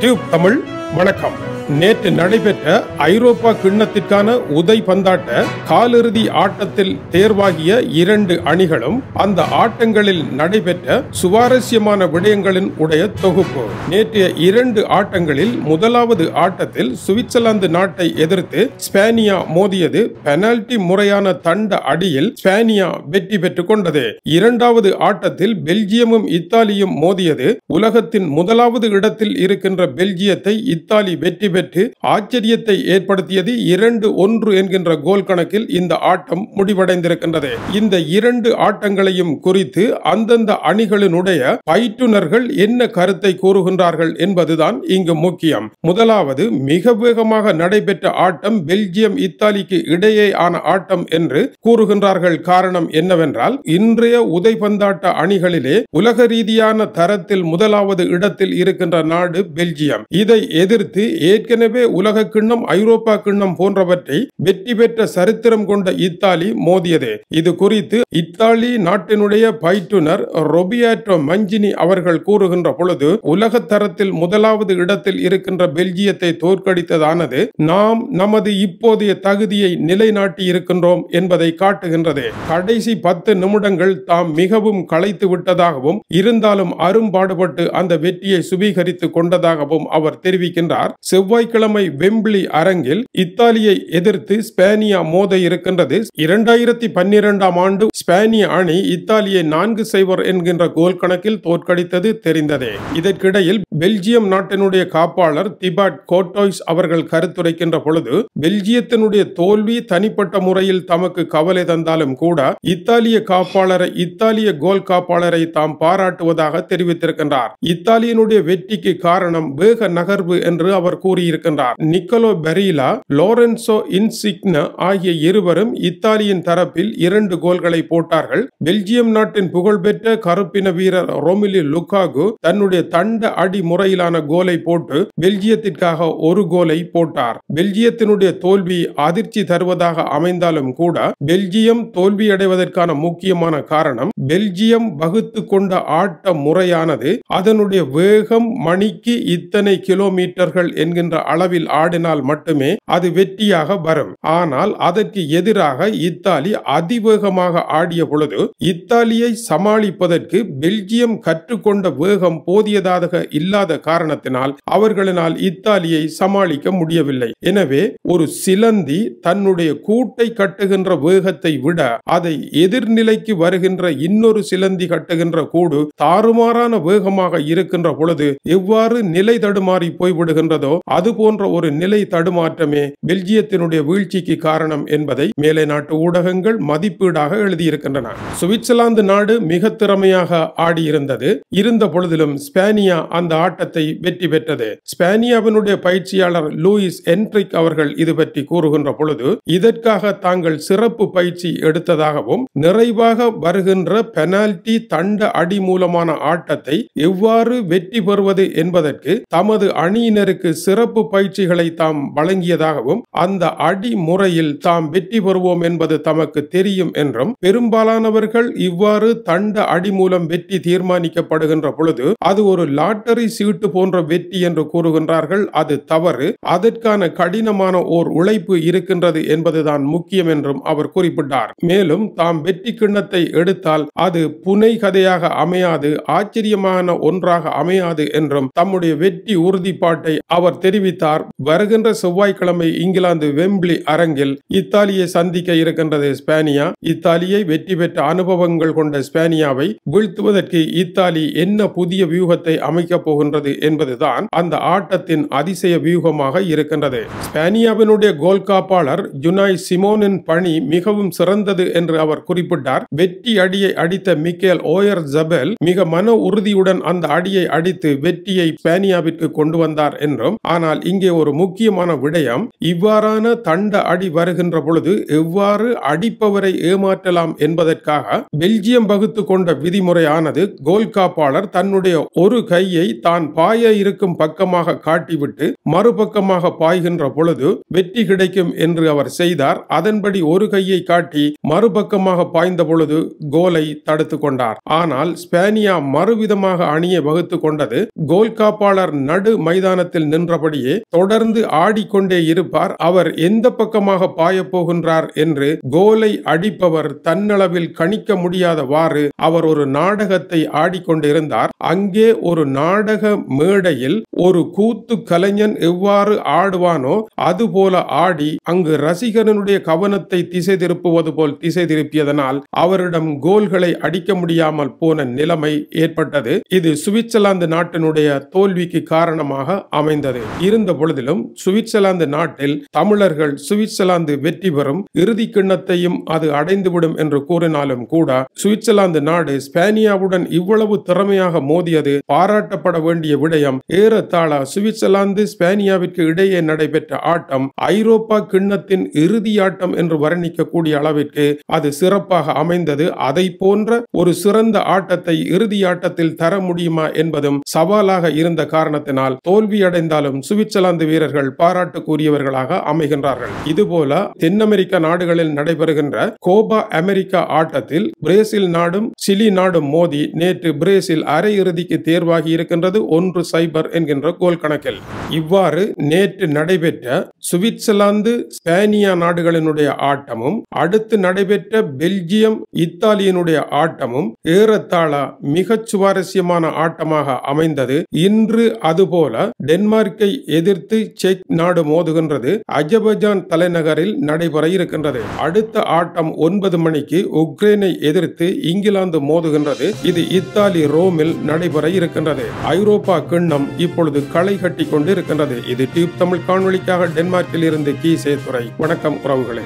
Tube Tamil வணக்கம். நேற்று நடைபெற்ற ஐரோப்பா கிண்ணத்திற்கான உதை பந்தாட்ட காலிறுதி ஆட்டத்தில் தேர்வாகிய இரண்டு அணிகளும் அந்த ஆட்டங்களில் நடைபெற்ற சுவாரஸ்யமான விடயங்களின் உடைய தொகுப்பு. நேற்றைய இரண்டு ஆட்டங்களில் முதலாவது ஆட்டத்தில் சுவிட்சர்லாந்து நாட்டை எதிர்த்து ஸ்பேனியா மோதியது பெனால்டி முறையான தண்ட அடியில் ஸ்பேனியா வெற்றி பெற்றுக் கொண்டது. இரண்டாவது ஆட்டத்தில் பெல்ஜியமும் இத்தாலியும் மோதியது உலகத்தின் முதலாவது இடத்தில் இருக்கின்ற பெல்ஜியத்தை இத்தாலி வெற்றி நடைபெற்று ஆச்சரியத்தை ஏற்படுத்தியது இரண்டு ஒன்று என்கின்ற கோல் கணக்கில் இந்த ஆட்டம் முடிவடைந்திருக்கின்றது. இந்த இரண்டு ஆட்டங்களையும் குறித்து அந்தந்த அணிகளினுடைய பயிற்றுனர்கள் என்ன கருத்தை கூறுகின்றார்கள் என்பதுதான் இங்கு முக்கியம். முதலாவது மிக வேகமாக நடைபெற்ற ஆட்டம் பெல்ஜியம் இத்தாலிக்கு இடையே ஆன ஆட்டம் என்று கூறுகின்றார்கள். காரணம் என்னவென்றால் இன்றைய உதைபந்தாட்ட அணிகளிலே உலக ரீதியான தரத்தில் முதலாவது இடத்தில் இருக்கின்ற நாடு பெல்ஜியம். இதை எதிர்த்து ஏற்கனவே உலக கிண்ணம் ஐரோப்பா கிண்ணம் போன்றவற்றை வெற்றி பெற்ற சரித்திரம் கொண்ட இத்தாலி மோதியது. இது குறித்து இத்தாலி நாட்டினுடைய பயிற்றுனர் ரொபியாட்டோ மஞ்சினி அவர்கள் கூறுகின்ற பொழுது உலக தரத்தில் முதலாவது இடத்தில் இருக்கின்ற பெல்ஜியத்தை தோற்கடித்ததானது நாம் நமது இப்போதைய தகுதியை நிலைநாட்டி இருக்கின்றோம் என்பதை காட்டுகின்றது. கடைசி பத்து நிமிடங்கள் தாம் மிகவும் களைத்து விட்டதாகவும் இருந்தாலும் அரும்பாடுபட்டு அந்த வெற்றியை சுவீகரித்துக் கொண்டதாகவும் அவர் தெரிவிக்கின்றார். செவ்வாய் செவ்வாய்க்கிழமை வெம்பிளி அரங்கில் இத்தாலியை எதிர்த்து ஸ்பேனியா மோத இருக்கின்றது. இரண்டாயிரத்தி பன்னிரெண்டாம் ஆண்டு ஸ்பேனிய அணி இத்தாலியை நான்கு சைவர் என்கின்ற கோல் கணக்கில் தோற்கடித்தது தெரிந்ததே. இதற்கிடையில் பெல்ஜியம் நாட்டினுடைய காப்பாளர் திபாட் கோட்டோய்ஸ் அவர்கள் கருத்துரைக்கின்ற பொழுது பெல்ஜியத்தினுடைய தோல்வி தனிப்பட்ட முறையில் தமக்கு கவலை தந்தாலும் கூட இத்தாலிய காப்பாளரை இத்தாலிய கோல் காப்பாளரை தாம் பாராட்டுவதாக தெரிவித்திருக்கின்றார். இத்தாலியினுடைய வெற்றிக்கு காரணம் வேக நகர்வு என்று அவர் கூறியிருக்கின்றார். நிக்கோலோ பெரீலா லோரன்சோ இன்சிக்ன ஆகிய இருவரும் இத்தாலியின் தரப்பில் இரண்டு கோல்களை போட்டார்கள். பெல்ஜியம் நாட்டின் புகழ்பெற்ற கருப்பின வீரர் ரோமிலி லுக்காகு தன்னுடைய தண்ட அடி முறையிலான கோலை போட்டு பெல்ஜியத்திற்காக ஒரு கோலை போட்டார். பெல்ஜியத்தினுடைய தோல்வி அதிர்ச்சி தருவதாக அமைந்தாலும் கூட பெல்ஜியம் தோல்வியடைவதற்கான முக்கியமான காரணம் பெல்ஜியம் வகுத்து கொண்ட ஆட்ட முறையானது அதனுடைய வேகம் மணிக்கு இத்தனை கிலோமீட்டர்கள் என்கின்ற என்ற அளவில் ஆடினால் மட்டுமே அது வெற்றியாக வரும். ஆனால் அதற்கு எதிராக இத்தாலி அதிவேகமாக ஆடிய பொழுது இத்தாலியை சமாளிப்பதற்கு பெல்ஜியம் கற்றுக்கொண்ட வேகம் போதியதாக இல்லாத காரணத்தினால் அவர்களினால் இத்தாலியை சமாளிக்க முடியவில்லை. எனவே ஒரு சிலந்தி தன்னுடைய கூட்டை கட்டுகின்ற வேகத்தை விட அதை எதிர்நிலைக்கு வருகின்ற இன்னொரு சிலந்தி கட்டுகின்ற கூடு தாறுமாறான வேகமாக இருக்கின்ற பொழுது எவ்வாறு நிலை தடுமாறி போய்விடுகின்றதோ அது அது போன்ற ஒரு நிலை தடுமாற்றமே பெல்ஜியத்தினுடைய வீழ்ச்சிக்கு காரணம் என்பதை மேலை நாட்டு ஊடகங்கள் மதிப்பீடாக எழுதியிருக்கின்றன. சுவிட்சர்லாந்து நாடு மிக திறமையாக ஆடியிருந்தது. இருந்த பொழுதிலும் ஸ்பேனியா அந்த ஆட்டத்தை வெற்றி பெற்றது. ஸ்பேனியாவினுடைய பயிற்சியாளர் லூயிஸ் என்ட்ரிக் அவர்கள் இது பற்றி கூறுகின்ற பொழுது இதற்காக தாங்கள் சிறப்பு பயிற்சி எடுத்ததாகவும் நிறைவாக வருகின்ற பெனால்டி தண்ட அடி மூலமான ஆட்டத்தை எவ்வாறு வெற்றி பெறுவது என்பதற்கு தமது அணியினருக்கு சிறப்பு பயிற்சிகளை தாம் வழங்கியதாகவும் அந்த அடி முறையில் தாம் வெற்றி பெறுவோம் என்பது தமக்கு தெரியும் என்றும் பெரும்பாலானவர்கள் இவ்வாறு தண்ட அடி மூலம் வெற்றி தீர்மானிக்கப்படுகின்ற பொழுது அது ஒரு லாட்டரி சீட்டு போன்ற வெற்றி என்று கூறுகின்றார்கள். அது தவறு. அதற்கான கடினமான ஓர் உழைப்பு இருக்கின்றது என்பதுதான் முக்கியம் என்றும் அவர் குறிப்பிட்டார். மேலும் தாம் வெற்றி கிண்ணத்தை எடுத்தால் அது புனை கதையாக அமையாது ஆச்சரியமான ஒன்றாக அமையாது என்றும் தம்முடைய வெற்றி உறுதிப்பாட்டை அவர் தெரிவித்தார். தெரிவித்தார். வருகின்ற செவ்வாய்க்கிழமை இங்கிலாந்து வெம்பிளி அரங்கில் இத்தாலியை சந்திக்க இருக்கின்றது ஸ்பானியா. இத்தாலியை வெற்றி பெற்ற அனுபவங்கள் கொண்ட ஸ்பானியாவை வீழ்த்துவதற்கு இத்தாலி என்ன புதிய வியூகத்தை அமைக்கப் போகின்றது என்பதுதான் அந்த ஆட்டத்தின் அதிசய வியூகமாக இருக்கின்றது. ஸ்பானியாவினுடைய கோல் காப்பாளர் ஜுனாய் சிமோனின் பணி மிகவும் சிறந்தது என்று அவர் குறிப்பிட்டார். வெற்றி அடியை அடித்த மிக்கேல் ஓயர் ஜபெல் மிக மன உறுதியுடன் அந்த அடியை அடித்து வெற்றியை ஸ்பானியாவிற்கு கொண்டு வந்தார் என்றும் ஆனால் ஆனால் இங்கே ஒரு முக்கியமான விடயம் இவ்வாறான தண்ட அடி வருகின்ற பொழுது எவ்வாறு அடிப்பவரை ஏமாற்றலாம் என்பதற்காக பெல்ஜியம் வகுத்து கொண்ட விதிமுறையானது கோல் காப்பாளர் தன்னுடைய ஒரு கையை தான் பாய இருக்கும் பக்கமாக காட்டிவிட்டு மறுபக்கமாக பாய்கின்ற பொழுது வெற்றி கிடைக்கும் என்று அவர் செய்தார். அதன்படி ஒரு கையை காட்டி மறுபக்கமாக பாய்ந்த பொழுது கோலை தடுத்து கொண்டார். ஆனால் ஸ்பேனியா மறுவிதமாக அணியை வகுத்து கொண்டது கோல் காப்பாளர் நடு மைதானத்தில் நின்றபடி நின்றபடியே தொடர்ந்து ஆடிக்கொண்டே இருப்பார். அவர் எந்த பக்கமாக பாயப் போகின்றார் என்று கோலை அடிப்பவர் தன்னளவில் கணிக்க முடியாதவாறு அவர் ஒரு நாடகத்தை ஆடிக்கொண்டிருந்தார். அங்கே ஒரு நாடக மேடையில் ஒரு கூத்து கலைஞன் எவ்வாறு ஆடுவானோ அதுபோல ஆடி அங்கு ரசிகனுடைய கவனத்தை திசை திருப்புவது போல் திசை திருப்பியதனால் அவரிடம் கோல்களை அடிக்க முடியாமல் போன நிலைமை ஏற்பட்டது. இது சுவிட்சர்லாந்து நாட்டினுடைய தோல்விக்கு காரணமாக அமைந்தது. இருந்த பொழுதிலும் சுவிட்சர்லாந்து நாட்டில் தமிழர்கள் சுவிட்சர்லாந்து வெற்றி பெறும் இறுதி கிண்ணத்தையும் அது அடைந்துவிடும் என்று கூறினாலும் கூட சுவிட்சர்லாந்து நாடு ஸ்பேனியாவுடன் இவ்வளவு திறமையாக மோதியது பாராட்டப்பட வேண்டிய விடயம். ஏறத்தாழ சுவிட்சர்லாந்து ஸ்பேனியாவிற்கு இடையே நடைபெற்ற ஆட்டம் ஐரோப்பா கிண்ணத்தின் இறுதி ஆட்டம் என்று வர்ணிக்கக்கூடிய அளவிற்கு அது சிறப்பாக அமைந்தது. அதை போன்ற ஒரு சிறந்த ஆட்டத்தை இறுதி ஆட்டத்தில் தர முடியுமா என்பதும் சவாலாக இருந்த காரணத்தினால் தோல்வியடைந்தாலும் சுவிட்சர்லாந்து வீரர்கள் பாராட்டுக்குரியவர்களாக அமைகின்றார்கள். இதுபோல தென் அமெரிக்க நாடுகளில் நடைபெறுகின்ற கோபா அமெரிக்கா ஆட்டத்தில் பிரேசில் நாடும் சிலி நாடும் மோதி நேற்று பிரேசில் அரையிறுதிக்கு தேர்வாகி இருக்கின்றது ஒன்று சைபர் என்கின்ற கோல் கணக்கில். இவ்வாறு நேற்று நடைபெற்ற சுவிட்சர்லாந்து ஸ்பேனியா நாடுகளினுடைய ஆட்டமும் அடுத்து நடைபெற்ற பெல்ஜியம் இத்தாலியினுடைய ஆட்டமும் ஏறத்தாழ மிகச் சுவாரஸ்யமான ஆட்டமாக அமைந்தது. இன்று அதுபோல டென்மார்க்கை எதிர்த்து செக் நாடு மோதுகின்றது. அஜபஜான் தலைநகரில் நடைபெற இருக்கின்றது. அடுத்த ஆட்டம் ஒன்பது மணிக்கு உக்ரைனை எதிர்த்து இங்கிலாந்து மோதுகின்றது. இது இத்தாலி ரோமில் நடைபெற இருக்கின்றது. ஐரோப்பா கிண்ணம் இப்பொழுது களை கட்டி கொண்டு இருக்கின்றது இது டியூப் தமிழ் காணொலிக்காக டென்மார்க்கில் இருந்து கி. சேத்துறை வணக்கம் உறவுகளே.